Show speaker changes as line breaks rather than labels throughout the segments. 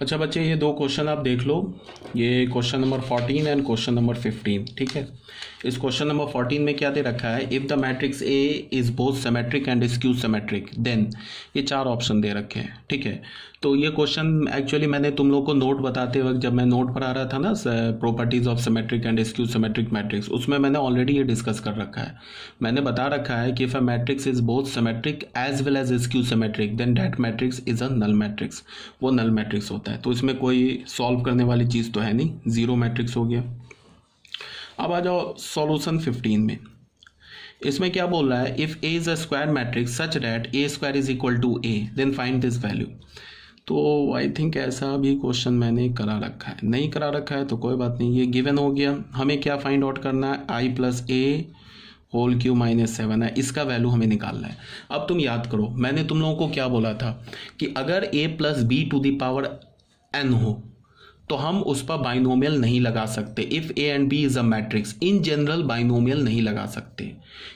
अच्छा बच्चे, ये दो क्वेश्चन आप देख लो। ये question number fourteen and question number fifteen ठीक है? इस क्वेश्चन नंबर फोर्टीन में क्या दे रखा है? If the matrix A is both symmetric and skew symmetric then ये चार ऑप्शन दे रखे हैं, ठीक है? तो ये क्वेश्चन एक्चुअली मैंने तुम लोग को नोट बताते वक्त जब मैं नोट पढ़ा रहा था ना properties of symmetric and skew symmetric matrix उसमें मैंने ऑलरेडी ये डिस्कस कर रखा है। मैंने बता रखा है कि if a matrix is both symmetric as well as skew symmetric then that matrix is a null matrix वो नल मैट्रिक्स होता है। तो इसमें कोई सॉल्व करने वाली चीज़ तो है नहीं। ज़ीरो मैट्रिक्स हो गया। अब आ जाओ सॉल्यूशन फिफ्टीन में। इसमें क्या बोल रहा है? If A is a square matrix such that A square is equal to A then find this value तो आई थिंक ऐसा भी क्वेश्चन मैंने करा रखा है। नहीं करा रखा है तो कोई बात नहीं। ये गिवन हो गया। हमें क्या फाइंड आउट करना है? I plus A whole cube minus seven है। इसका वैल्यू हमें निकालना है। अब तुम याद करो, मैंने तुम लोगों को क्या बोला था कि अगर A plus B to the power n हो तो हम उस पर बाइनोमियल नहीं लगा सकते। If A and B is a matrix in general binomial नहीं लगा सकते।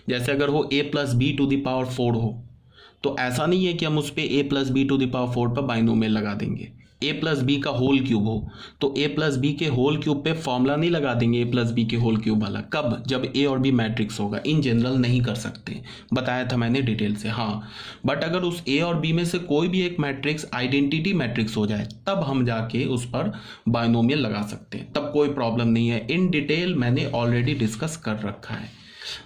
जैसे अगर हो A plus B to the power four हो तो ऐसा नहीं है कि हम उस पर A plus B to the power four पर बाइनोमियल लगा देंगे। ए प्लस बी का होल क्यूब हो तो ए प्लस बी के होल क्यूब पे फॉर्मूला नहीं लगा देंगे ए प्लस बी के होल क्यूब वाला। कब? जब ए और बी मैट्रिक्स होगा। इन जनरल नहीं कर सकते। बताया था मैंने डिटेल से हाँ। बट अगर उस ए और बी में से कोई भी एक मैट्रिक्स आइडेंटिटी मैट्रिक्स हो जाए, तब हम जाके उस पर बायनोमियल लगा सकते हैं। तब कोई प्रॉब्लम नहीं है। इन डिटेल मैंने ऑलरेडी डिस्कस कर रखा है।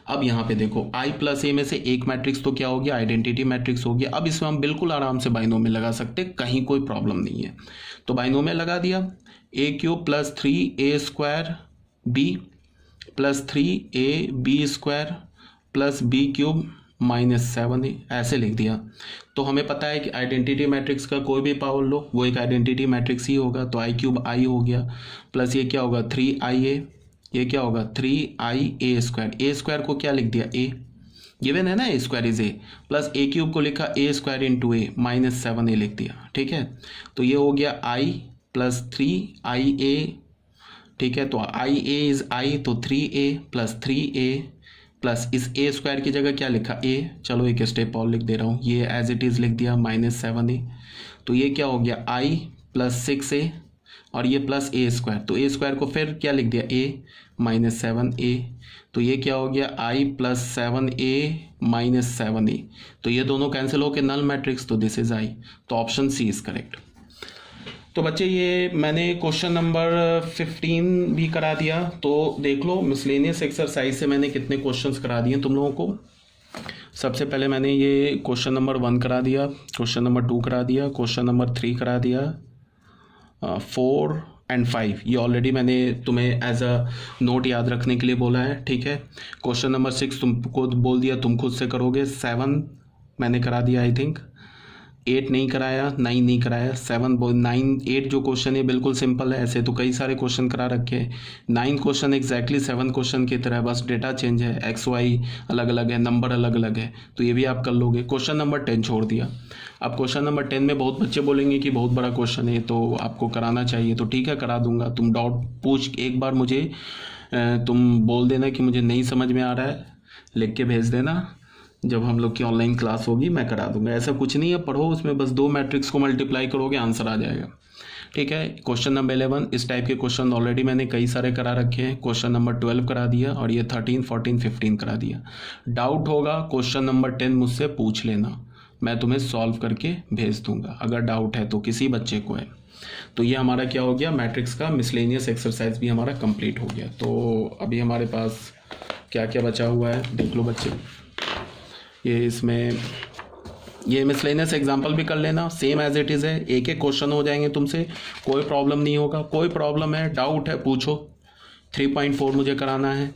अब यहाँ पे देखो आई प्लस ए में से एक मैट्रिक्स तो क्या हो गया? आइडेंटिटी मैट्रिक्स हो गया। अब इसमें हम बिल्कुल आराम से बाइनो में लगा सकते कहीं कोई प्रॉब्लम नहीं है। तो बाइनो में लगा दिया। A cube plus three A square B plus three A B square plus B cube minus seven ऐसे लिख दिया। तो हमें पता है कि आइडेंटिटी मैट्रिक्स का कोई भी पावर लो, वो एक आइडेंटिटी मैट्रिक्स ही होगा। तो आई क्यूब आई हो गया। प्लस ये क्या होगा? थ्री आई ए ये क्या होगा? Three I A square. A square को क्या लिख दिया? ए। गिवन है ना? A square is A. Plus A cube को लिखा, A square into A, minus seven A लिख दिया। ठीक है? तो ये हो गया आई प्लस थ्री आई ए। ठीक है? तो आई ए इज़ आई तो three A plus three A plus इस ए स्क्वायर की जगह क्या लिखा? ए। चलो एक स्टेप और लिख दे रहा हूँ। ये एज इट इज़ लिख दिया, माइनस सेवन ए। तो ये क्या हो गया? आई प्लस सिक्स ए और ये प्लस ए स्क्वायर तो ए स्क्वायर को फिर क्या लिख दिया? ए माइनस सेवन ए तो ये क्या हो गया? I plus seven A minus seven A तो ये दोनों कैंसिल हो के नल मैट्रिक्स तो दिस इज़ आई तो ऑप्शन सी इज़ करेक्ट तो बच्चे, ये मैंने क्वेश्चन नंबर फिफ्टीन भी करा दिया. तो देख लो मिसलेनियस एक्सरसाइज से मैंने कितने क्वेश्चंस करा दिए तुम लोगों को. सबसे पहले मैंने ये क्वेश्चन नंबर वन करा दिया क्वेश्चन नंबर टू करा दिया क्वेश्चन नंबर थ्री करा दिया फोर एंड फाइव। ये ऑलरेडी मैंने तुम्हें एज अ नोट याद रखने के लिए बोला है, ठीक है? क्वेश्चन नंबर सिक्स तुमको बोल दिया, तुम खुद से करोगे। सेवन मैंने करा दिया आई थिंक एट नहीं कराया नाइन नहीं कराया सेवन नाइन एट जो क्वेश्चन है, बिल्कुल सिंपल है ऐसे तो कई सारे क्वेश्चन करा रखे हैं। Nine question exactly seven question की तरह, बस डेटा चेंज है एक्स वाई अलग अलग है नंबर अलग अलग है तो ये भी आप कर लोगे। क्वेश्चन नंबर टेन छोड़ दिया। अब क्वेश्चन नंबर टेन में बहुत बच्चे बोलेंगे कि बहुत बड़ा क्वेश्चन है तो आपको कराना चाहिए तो ठीक है, करा दूँगा। तुम डाउट पूछ, एक बार मुझे तुम बोल देना कि मुझे नहीं समझ में आ रहा है, लिख के भेज देना। जब हम लोग की ऑनलाइन क्लास होगी, मैं करा दूँगा। ऐसा कुछ नहीं है, पढ़ो, उसमें बस दो मैट्रिक्स को मल्टीप्लाई करोगे आंसर आ जाएगा। ठीक है? क्वेश्चन नंबर इलेवन इस टाइप के क्वेश्चन ऑलरेडी मैंने कई सारे करा रखे हैं। क्वेश्चन नंबर ट्वेल्व करा दिया और ये थर्टीन फोर्टीन फिफ्टीन करा दिया। डाउट होगा क्वेश्चन नंबर टेन मुझसे पूछ लेना। मैं तुम्हें सॉल्व करके भेज दूँगा। अगर डाउट है तो किसी बच्चे को है। तो ये हमारा क्या हो गया? मैट्रिक्स का मिसलेनियस एक्सरसाइज भी हमारा कंप्लीट हो गया। तो अभी हमारे पास क्या क्या बचा हुआ है? देख लो बच्चे। ये इसमें, ये मिसलेनियस एग्ज़ाम्पल भी कर लेना सेम एज इट इज़ है एक एक क्वेश्चन हो जाएँगे तुमसे, कोई प्रॉब्लम नहीं होगा, कोई प्रॉब्लम है डाउट है, पूछो। थ्री पॉइंट फोर मुझे कराना है।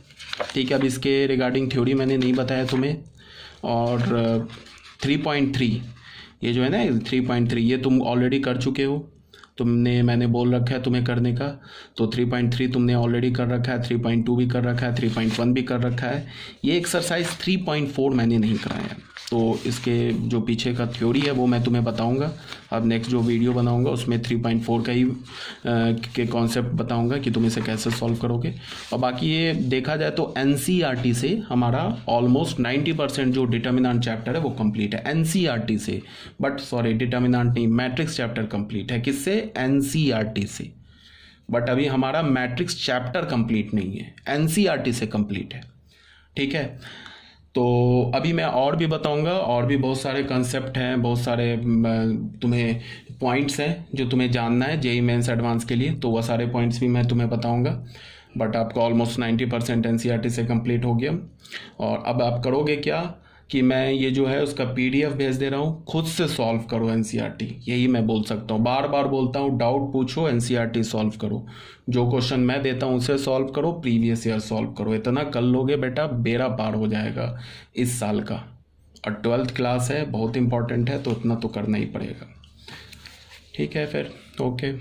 ठीक है, अब इसके रिगार्डिंग थ्योरी मैंने नहीं बताया तुम्हें। और थ्री पॉइंट थ्री ये जो है ना थ्री पॉइंट थ्री ये तुम ऑलरेडी कर चुके हो। तुमने मैंने बोल रखा है तुम्हें करने का। तो 3.3 तुमने ऑलरेडी कर रखा है 3.2 भी कर रखा है 3.1 भी कर रखा है। ये एक्सरसाइज 3.4 मैंने नहीं कराया। तो इसके जो पीछे का थ्योरी है वो मैं तुम्हें बताऊँगा। अब नेक्स्ट जो वीडियो बनाऊँगा उसमें 3.4 का ही आ, के कॉन्सेप्ट बताऊँगा कि तुम इसे कैसे सॉल्व करोगे। और बाकी ये देखा जाए तो एन से हमारा ऑलमोस्ट 90 परसेंट जो डिटर्मिनांट चैप्टर है वो कंप्लीट है। एन से। बट सॉरी डिटर्मिनाट नहीं मैट्रिक्स चैप्टर कंप्लीट है। किससे? एन से। बट अभी हमारा मैट्रिक्स चैप्टर कंप्लीट नहीं है। एन से कंप्लीट है। ठीक है? तो अभी मैं और भी बताऊँगा, और भी बहुत सारे कंसेप्ट हैं, बहुत सारे तुम्हें पॉइंट्स हैं जो तुम्हें जानना है जेई मेन्स एडवांस के लिए तो वह सारे पॉइंट्स भी मैं तुम्हें बताऊँगा। बट आपका ऑलमोस्ट नाइन्टी परसेंट एन से कंप्लीट हो गया। और अब आप करोगे क्या? कि मैं ये जो है उसका पीडीएफ भेज दे रहा हूँ, खुद से सॉल्व करो एनसीईआरटी e यही मैं बोल सकता हूँ। बार बार बोलता हूँ डाउट पूछो एनसीईआरटी सॉल्व e करो। जो क्वेश्चन मैं देता हूँ, उसे सॉल्व करो प्रीवियस ईयर सॉल्व करो। इतना कर लोगे बेटा, बेरा पार हो जाएगा इस साल का। और ट्वेल्थ क्लास है, बहुत इंपॉर्टेंट है तो इतना तो करना ही पड़ेगा। ठीक है फिर ओके